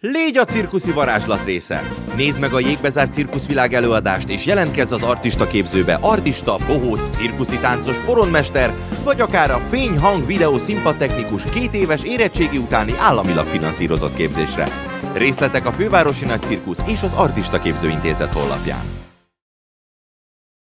Légy a cirkuszi varázslat része! Nézd meg a jégbezárt cirkuszvilág előadást, és jelentkezz az artista képzőbe artista, bohóc, cirkuszi táncos, poronmester, vagy akár a fény, hang, videó, szimpatechnikus két éves érettségi utáni államilag finanszírozott képzésre. Részletek a Fővárosi Nagy Cirkusz és az Artista Képzőintézet honlapján.